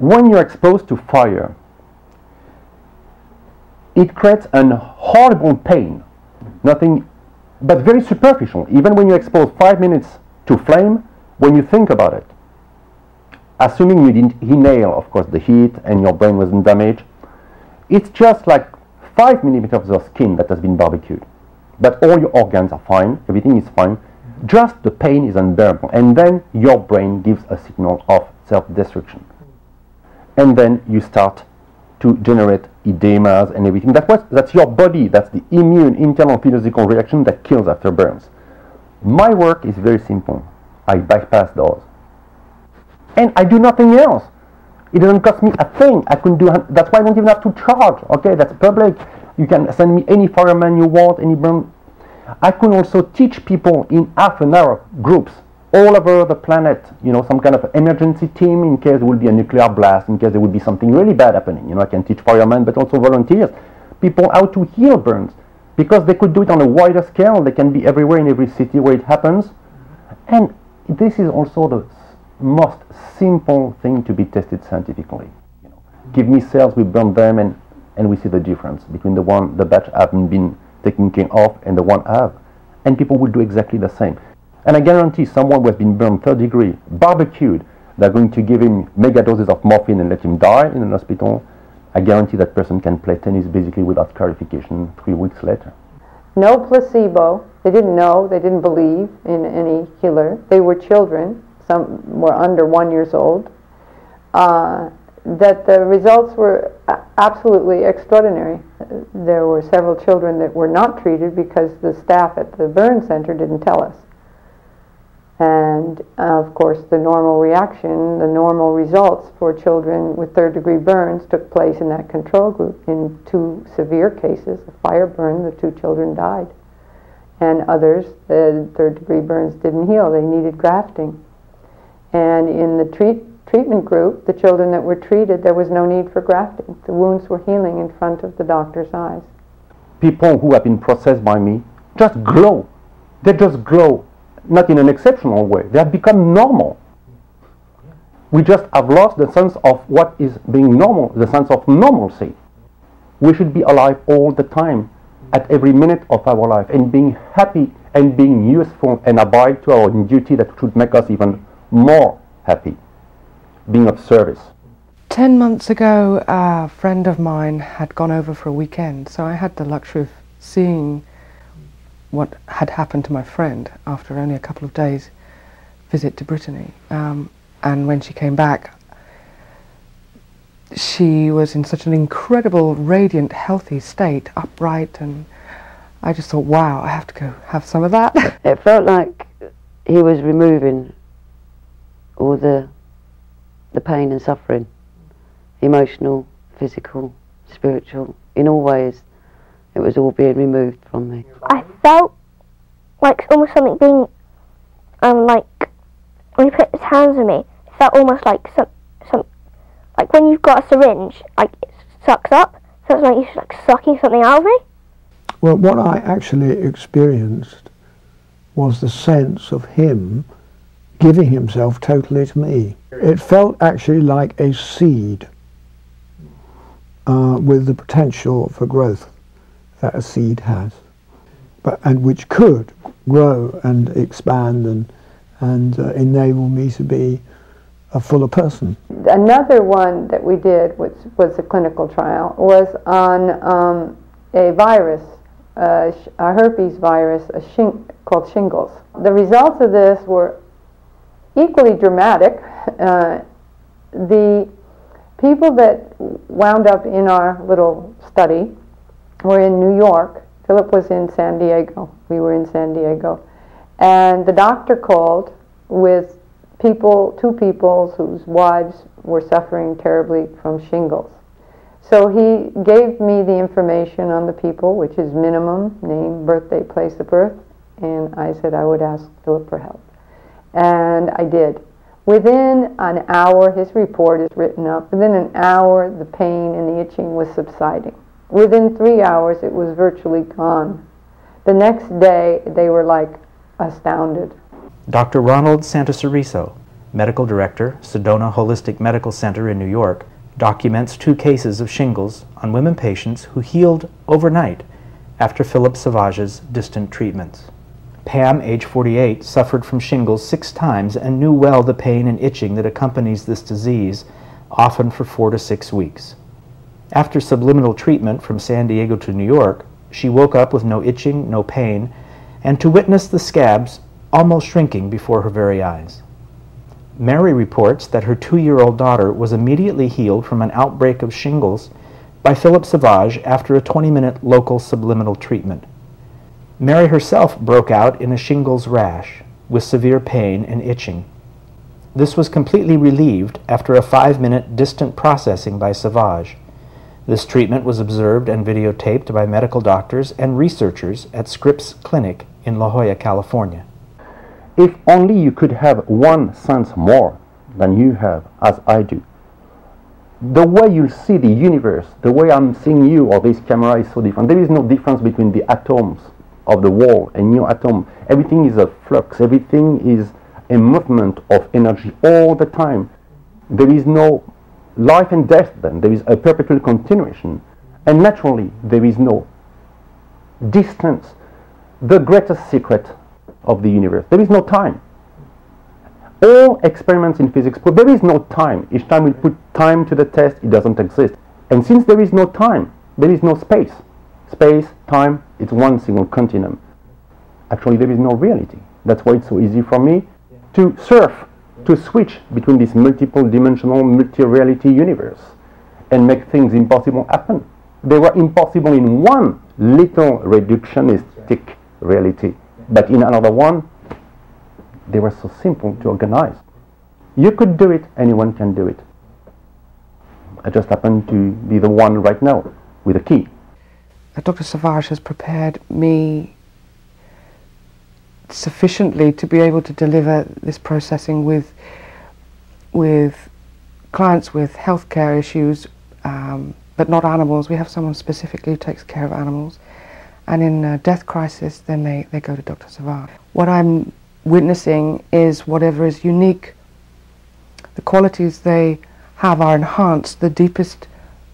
when you're exposed to fire, it creates an horrible pain, nothing but very superficial. Even when you expose five minutes to flame, when you think about it, assuming you didn't inhale, of course, the heat and your brain wasn't damaged, it's just like five millimeters of skin that has been barbecued. But all your organs are fine, everything is fine, just the pain is unbearable. And then your brain gives a signal of self destruction. And then you start to generate edemas and everything. That was, that's your body, that's the immune internal physiological reaction that kills after burns. My work is very simple. I bypass those. And I do nothing else. It doesn't cost me a thing. I can do, that's why I don't even have to charge. Okay, that's public. You can send me any fireman you want, any burn. I can also teach people in half an hour groups all over the planet, you know, some kind of emergency team in case there will be a nuclear blast, in case there will be something really bad happening. You know, I can teach firemen, but also volunteers, people how to heal burns, because they could do it on a wider scale. They can be everywhere in every city where it happens. And this is also the most simple thing to be tested scientifically. You know, give me cells, we burn them, and, and we see the difference between the one, the batch haven't been taken care of, and the one have. And people will do exactly the same. And I guarantee someone who has been burned third degree, barbecued, they're going to give him mega doses of morphine and let him die in an hospital. I guarantee that person can play tennis basically without clarification three weeks later. No placebo. They didn't know. They didn't believe in any healer. They were children. Some were under one years old. Uh, that the results were absolutely extraordinary. There were several children that were not treated because the staff at the burn center didn't tell us. And uh, of course, the normal reaction, the normal results for children with third degree burns took place in that control group. In two severe cases, a fire burn, the two children died. And others, the third degree burns didn't heal, they needed grafting. And in the treat, treatment group, the children that were treated, there was no need for grafting. The wounds were healing in front of the doctor's eyes. People who have been processed by me just glow. They just glow not in an exceptional way. They have become normal. We just have lost the sense of what is being normal, the sense of normalcy. We should be alive all the time, at every minute of our life, and being happy and being useful and abide to our duty that should make us even more happy, being of service. Ten months ago, a friend of mine had gone over for a weekend, so I had the luxury of seeing what had happened to my friend after only a couple of days visit to Brittany. Um, and when she came back, she was in such an incredible, radiant, healthy state, upright, and I just thought, wow, I have to go have some of that. it felt like he was removing all the the pain and suffering, emotional, physical, spiritual, in all ways. It was all being removed from me. I felt like almost something being, um, like when he put his hands on me, it felt almost like some, some, like when you've got a syringe, like it sucks up. So it's like you're like sucking something out of me. Well, what I actually experienced was the sense of him giving himself totally to me. It felt actually like a seed uh, with the potential for growth that a seed has, but and which could grow and expand and and uh, enable me to be a fuller person. Another one that we did, which was a clinical trial, was on um, a virus, a herpes virus, a shing called shingles. The results of this were equally dramatic. Uh, the people that wound up in our little study were in New York. Philip was in San Diego. We were in San Diego. And the doctor called with people, two people whose wives were suffering terribly from shingles. So he gave me the information on the people, which is minimum, name, birthday, place of birth, and I said I would ask Philip for help. And I did. Within an hour, his report is written up. Within an hour, the pain and the itching was subsiding. Within three hours, it was virtually gone. The next day, they were like astounded. Dr. Ronald Santasoriso medical director, Sedona Holistic Medical Center in New York, documents two cases of shingles on women patients who healed overnight after Philip Sauvage's distant treatments. Pam, age 48, suffered from shingles six times and knew well the pain and itching that accompanies this disease, often for four to six weeks. After subliminal treatment from San Diego to New York, she woke up with no itching, no pain, and to witness the scabs almost shrinking before her very eyes. Mary reports that her two-year-old daughter was immediately healed from an outbreak of shingles by Philip Sauvage after a 20-minute local subliminal treatment. Mary herself broke out in a shingles rash with severe pain and itching. This was completely relieved after a five-minute distant processing by Sauvage. This treatment was observed and videotaped by medical doctors and researchers at Scripps Clinic in La Jolla, California. If only you could have one sense more than you have, as I do. The way you see the universe, the way I'm seeing you or this camera is so different. There is no difference between the atoms of the wall and your atom. Everything is a flux, everything is a movement of energy all the time. There is no life and death then, there is a perpetual continuation. And naturally, there is no distance. The greatest secret of the universe. There is no time. All experiments in physics prove there is no time. Each time we put time to the test, it doesn't exist. And since there is no time, there is no space. Space, time, it's one single continuum. Actually, there is no reality. That's why it's so easy for me to surf, to switch between this multiple dimensional, multi reality universe and make things impossible happen. They were impossible in one little reductionistic reality. But in another one, they were so simple to organize. You could do it, anyone can do it. I just happen to be the one right now with a key. Uh, Dr. Sauvage has prepared me sufficiently to be able to deliver this processing with with clients with healthcare issues, um, but not animals. We have someone specifically who takes care of animals and in a death crisis, then they, they go to Dr. Sauvage. What I'm witnessing is whatever is unique. The qualities they have are enhanced. The deepest,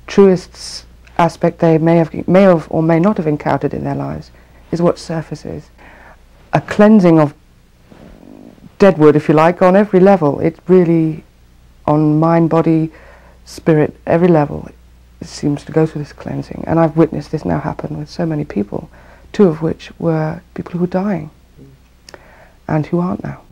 truest aspect they may have, may have or may not have encountered in their lives is what surfaces. A cleansing of deadwood, if you like, on every level. It really, on mind, body, spirit, every level it seems to go through this cleansing. And I've witnessed this now happen with so many people, two of which were people who were dying and who aren't now.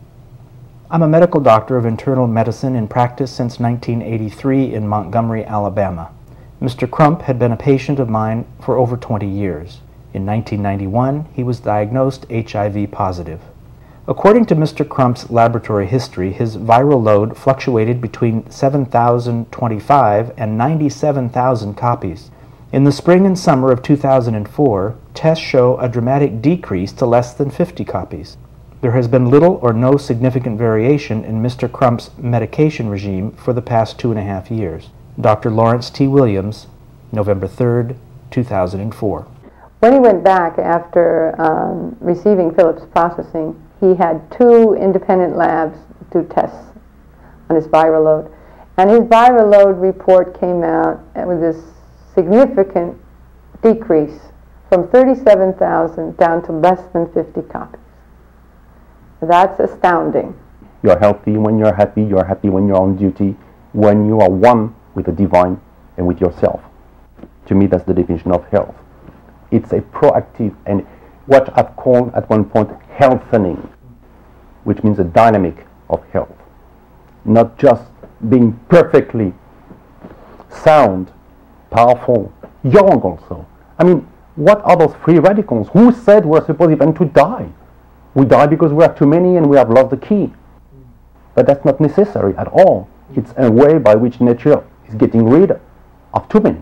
I'm a medical doctor of internal medicine in practice since 1983 in Montgomery, Alabama. Mr. Crump had been a patient of mine for over 20 years. In 1991, he was diagnosed HIV positive. According to Mr. Crump's laboratory history, his viral load fluctuated between 7,025 and 97,000 copies. In the spring and summer of 2004, tests show a dramatic decrease to less than 50 copies. There has been little or no significant variation in Mr. Crump's medication regime for the past two and a half years. Dr. Lawrence T. Williams, November 3, 2004. When he went back after um, receiving Philip's processing, he had two independent labs do tests on his viral load. And his viral load report came out with this significant decrease from 37,000 down to less than 50 copies. That's astounding. You're healthy when you're happy, you're happy when you're on duty, when you are one with the divine and with yourself. To me, that's the definition of health. It's a proactive and what I've called at one point healthening, which means a dynamic of health. Not just being perfectly sound, powerful, young also. I mean, what are those free radicals? Who said we're supposed even to die? We die because we are too many and we have lost the key. But that's not necessary at all. It's a way by which nature is getting rid of too many.